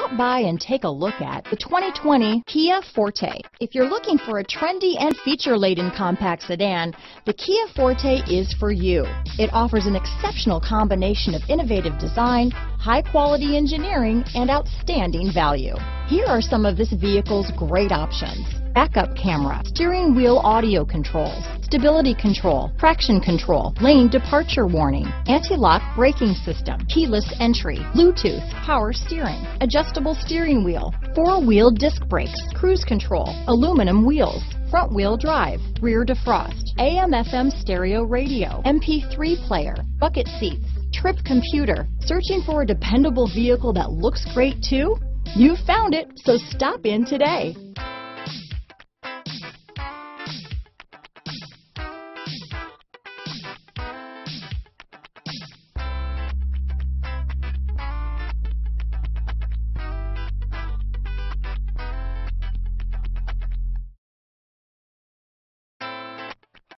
Stop by and take a look at the 2020 Kia Forte. If you're looking for a trendy and feature-laden compact sedan, the Kia Forte is for you. It offers an exceptional combination of innovative design, high-quality engineering, and outstanding value. Here are some of this vehicle's great options. Backup camera, steering wheel audio controls, stability control, traction control, lane departure warning, anti-lock braking system, keyless entry, Bluetooth, power steering, adjustable steering wheel, four-wheel disc brakes, cruise control, aluminum wheels, front wheel drive, rear defrost, AM FM stereo radio, MP3 player, bucket seats, trip computer. Searching for a dependable vehicle that looks great too? You found it, so stop in today.